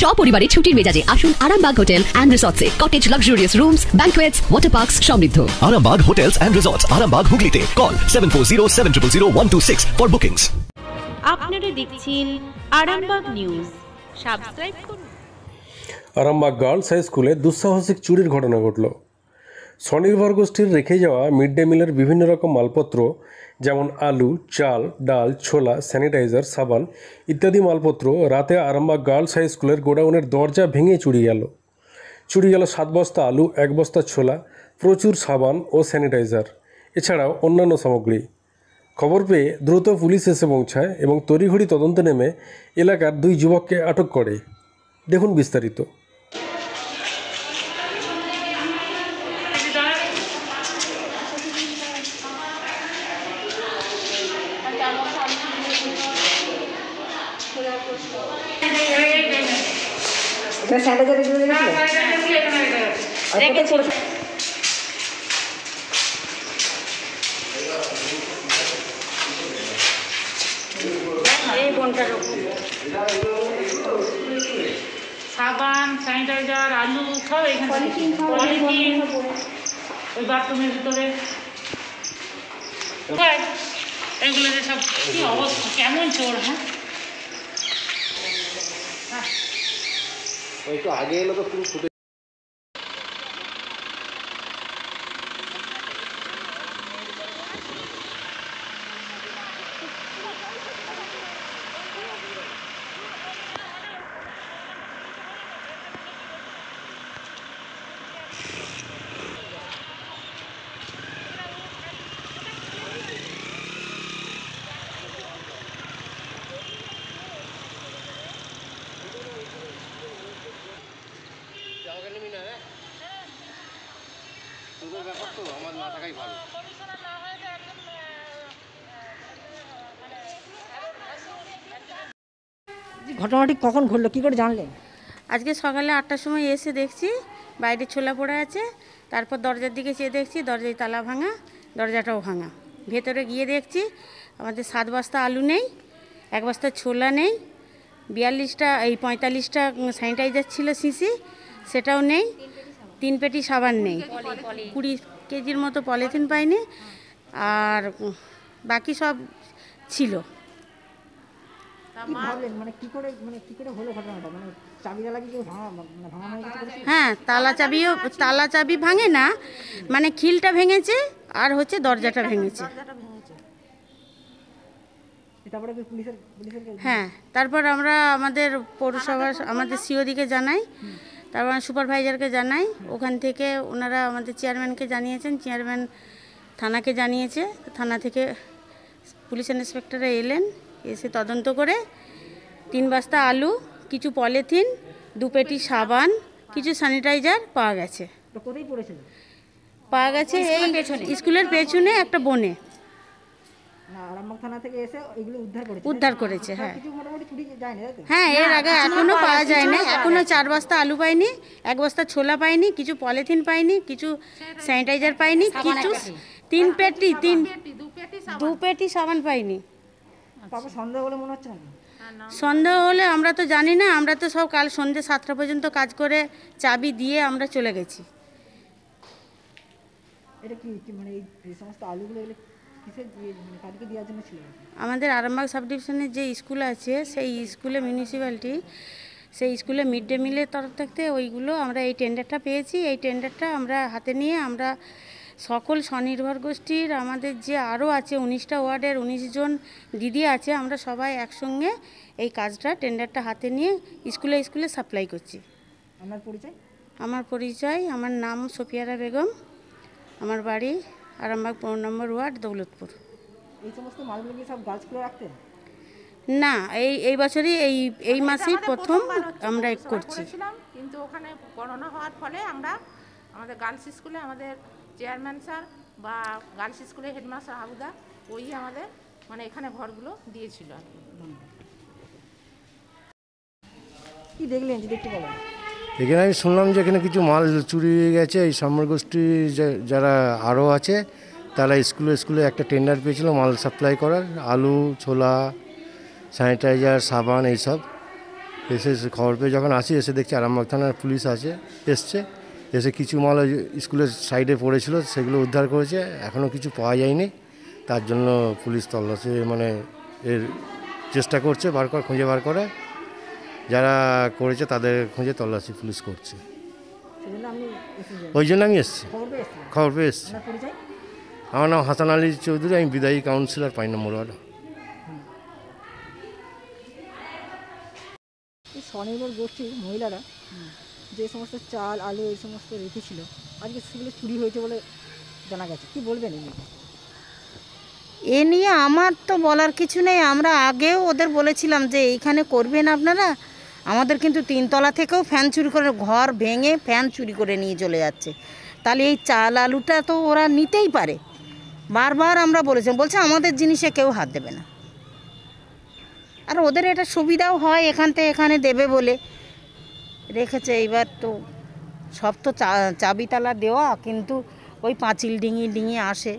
সপরিবারে ছুটির মেজাজে আসুন Arambagh hotel and রিসর্টসে cottage luxurious rooms banquets water parks সমৃদ্ধ। Arambagh hotels and Resorts, Arambag Hooghly Call 740 for bookings. আপনারা দেখছেন আরামবাগ নিউজ সাবস্ক্রাইব করুন। আরামবাগ গার্লস হাই স্কুলে দুঃসাহসিক চুরির ঘটনা ঘটল। স্বনির্ভর গোষ্ঠীর রেখে যাওয়া মিড ডে মিলের বিভিন্ন রকম মালপত্র, যেমন আলু, চাল, ডাল, ছোলা, স্যানিটাইজার, সাবান ইত্যাদি মালপত্র রাতে আরামবাগ গার্লস হাই স্কুলের গোডাউনের দরজা ভেঙে চুরি গেল। চুরি গেল সাত বস্তা আলু, এক বস্তা ছোলা, প্রচুর সাবান ও স্যানিটাইজার, এছাড়াও অন্যান্য সামগ্রী। খবর পেয়ে দ্রুত পুলিশ এসে পৌঁছায় এবং তড়িঘড়ি তদন্তে নেমে এলাকার দুই যুবককে আটক করে। দেখুন বিস্তারিত। স্যানিটাইজার রেখেছিল? সাবান স্যানিটাইজার আলু সব এখানে পলিথিন ওই বাথরুমের ভিতরে? এগুলো যে সব কি অবস্থা কেমন চোর হ্যাঁ? একটু আগে এলো তো পুরো ফুটে ঘটনাটি কখন ঘটলো? কি করে জানলেন? আজকে সকালে আটটার সময় এসে দেখছি বাইরে ছোলা পড়ে আছে তারপর দরজার দিকে চেয়ে দেখছি দরজায় তালা ভাঙা দরজাটাও ভাঙা। ভেতরে গিয়ে দেখছি আমাদের সাত বস্তা আলু নেই এক বস্তা ছোলা নেই বিয়াল্লিশটা এই পঁয়তাল্লিশটা স্যানিটাইজার ছিল সিসি সেটাও নেই। তিন পেটি সাবান নেই। কুড়ি কেজির মতো পলিথিন পাইনি। আর বাকি সব ছিল? হ্যাঁ তালা চাবিও তালা চাবি ভাঙে না। মানে খিলটা ভেঙেছে আর হচ্ছে দরজাটা ভেঙেছে। হ্যাঁ তারপর আমরা আমাদের পৌরসভার আমাদের সিওদিকে জানাই তারপর সুপারভাইজারকে জানাই। ওখান থেকে ওনারা আমাদের চেয়ারম্যানকে জানিয়েছেন চেয়ারম্যান থানাকে জানিয়েছে। থানা থেকে পুলিশ ইন্সপেক্টররা এলেন এসে তদন্ত করে তিন বস্তা আলু কিছু পলিথিন দু পেটি সাবান কিছু স্যানিটাইজার পাওয়া গেছে। তো কোথায় পড়েছিল? পাওয়া গেছে এই স্কুলের পেছনে একটা বনে। আরামবাগ থানা থেকে এসে এগুলো উদ্ধার করেছে। উদ্ধার করেছে হ্যাঁ। কিছু মোটামুটি চুরি যায়নি হ্যাঁ এর আগে এখনও পাওয়া যায় না এখনও চার বস্তা আলু পাইনি এক বস্তা ছোলা পাইনি কিছু পলিথিন পাইনি কিছু স্যানিটাইজার পাইনি কিছু তিন পেটি তিন দু পেটি সাবান। পাইনি। তারপর সন্দেহ বলে মনে হচ্ছে না। সন্দেহ হলে আমরা তো জানি না আমরা তো সব কাল সন্ধ্যে সাতটা পর্যন্ত কাজ করে চাবি দিয়ে আমরা চলে গেছি। এটা কি কি মানে এই এই সমস্ত আলুগুলো মানে আমাদের আরামবাগ সাব ডিভিশনের যে স্কুল আছে সেই স্কুলে মিউনিসিপ্যালিটি সেই স্কুলে মিড ডে মিলের তরফ থেকে ওইগুলো আমরা এই টেন্ডারটা পেয়েছি। এই টেন্ডারটা আমরা হাতে নিয়ে আমরা সকল স্বনির্ভর গোষ্ঠীর আমাদের যে আরও আছে উনিশটা ওয়ার্ডের উনিশ জন দিদি আছে আমরা সবাই একসঙ্গে এই কাজটা টেন্ডারটা হাতে নিয়ে স্কুলে স্কুলে সাপ্লাই করছি। আপনার পরিচয়? আমার পরিচয় আমার নাম সফিয়ারা বেগম আমার বাড়ি আরামবাগ পনেরো নম্বর ওয়ার্ড দৌলতপুর। এই সমস্ত মালগুলো কি সব গাছগুলো রাখতেন? না এই এই বছরই এই এই মাসেই প্রথম আমরা করছি। কিন্তু ওখানে করোনা হওয়ার ফলে আমরা আমাদের গার্লস স্কুলে আমাদের চেয়ারম্যান স্যার বা গার্লস স্কুলের হেডমাস্টার আবুদা ওই আমাদের মানে এখানে ঘরগুলো দিয়েছিল আর কি। কি দেখলেন যদি একটু বলেন? এখানে আমি শুনলাম যে এখানে কিছু মাল চুরি হয়ে গেছে। এই যে- যারা আরও আছে, তারা স্কুলে স্কুলে একটা টেন্ডার পেয়েছিল মাল সাপ্লাই করার। আলু, ছোলা স্যানিটাইজার সাবান এইসব। এসে খবর পেয়ে যখন আসি, এসে দেখছি আরামবাগ থানার পুলিশ আছে, এসছে। এসে কিছু মাল স্কুলের সাইডে পড়েছিল, সেগুলো উদ্ধার করেছে। এখনও কিছু পাওয়া যায়নি। তার জন্য পুলিশ তল্লাশি মানে এর চেষ্টা করছে বার কর, খুঁজে বার করে। যারা করেছে তাদের খুঁজে তল্লাশি পুলিশ করছে। ওই জন্য আমি এসেছি। খবর পেয়ে এসেছি। আমার নাম হাসান আলী চৌধুরী আমি বিদায়ী কাউন্সিলর পাই নম্বর ওয়ার্ড। এই স্বনির্ভর গোষ্ঠীর মহিলারা যে সমস্ত চাল আলু এই সমস্ত রেখেছিল আজকে সেগুলো চুরি হয়েছে বলে জানা গেছে। কি বলবেন এই নিয়ে? এ নিয়ে আমার তো বলার কিছু নেই। আমরা আগেও ওদের বলেছিলাম যে এইখানে করবেন আপনারা। আমাদের কিন্তু তিনতলা থেকেও ফ্যান চুরি করে, ঘর ভেঙে ফ্যান চুরি করে নিয়ে চলে যাচ্ছে। তাহলে এই চাল আলুটা তো ওরা নিতেই পারে। বারবার আমরা বলেছিলাম বলছে আমাদের জিনিসে কেউ হাত দেবে না। আর ওদের এটা সুবিধাও হয় এখান থেকে এখানে দেবে বলে। রেখেছে, এইবার তো সব তো চাবিতালা দেওয়া, কিন্তু ওই পাঁচিল ডিঙি ডিঙি আসে।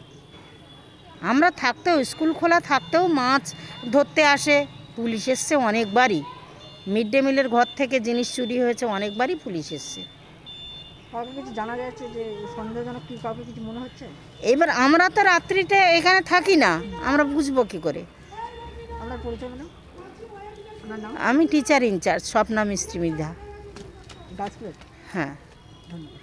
আমরা থাকতেও, স্কুল খোলা থাকতেও মাছ ধরতে আসে, পুলিশ এসছে অনেকবারই। মিড ডে মিলের ঘর থেকে জিনিস চুরি হয়েছে অনেকবারই পুলিশ এসছে। কাউকে কিছু জানা যাচ্ছে যে সন্দেহজনক কি কাউকে কিছু মনে হচ্ছে? এবার আমরা তো রাত্রিটা এখানে থাকি না আমরা বুঝব কি করে। আপনার পরিচয় ম্যাডাম আপনার নাম? আমি টিচার ইনচার্জ স্বপ্না মিস্ত্রি মৃধা। হ্যাঁ। ধন্যবাদ।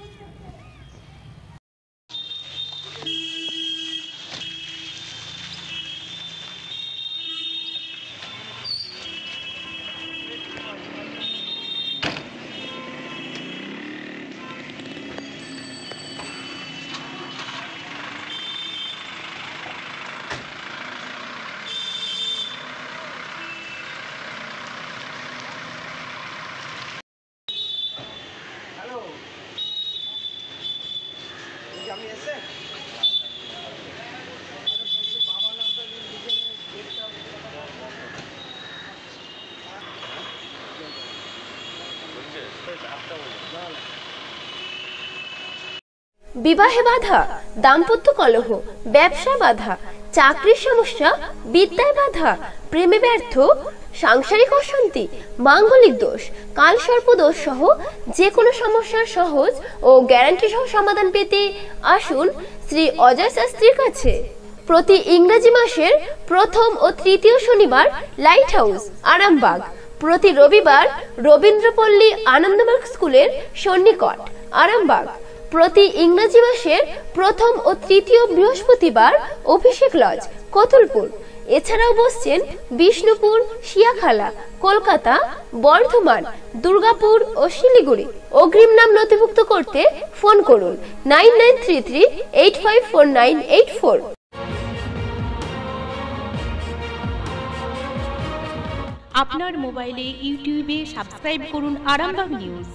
বিবাহে বাধা দাম্পত্য কলহ ব্যবসা বাধা চাকরির সমস্যা বিদ্যায় বাধা প্রেমে ব্যর্থ সাংসারিক অশান্তি, মাঙ্গলিক দোষ, কাল সর্প দোষ সহ যে কোনো সমস্যার সহজ ও গ্যারান্টি সহ সমাধান পেতে আসুন শ্রী অজয় শাস্ত্রীর কাছে। প্রতি ইংরেজি মাসের প্রথম ও তৃতীয় শনিবার লাইট হাউস আরামবাগ। প্রতি রবিবার রবীন্দ্রপল্লী আনন্দমার্গ স্কুলের সন্নিকট, আরামবাগ। প্রতি ইংরেজি মাসের প্রথম ও তৃতীয় বৃহস্পতিবার অভিষেক লজ কতুলপুর। এছাড়াও বসছেন বিষ্ণুপুর, শিয়াখালা, কলকাতা, বর্ধমান, দুর্গাপুর ও শিলিগুড়ি। অগ্রিম নাম নথিভুক্ত করতে ফোন করুন nine nine three three eight five four nine eight four. আপনার মোবাইলে ইউটিউবে সাবস্ক্রাইব করুন আরামবাগ নিউজ।